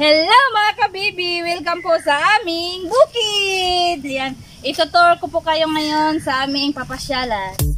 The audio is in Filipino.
Hello mga kabibi! Welcome po sa aming bukid! Ayan, itutur ko po kayo ngayon sa aming papasyalan.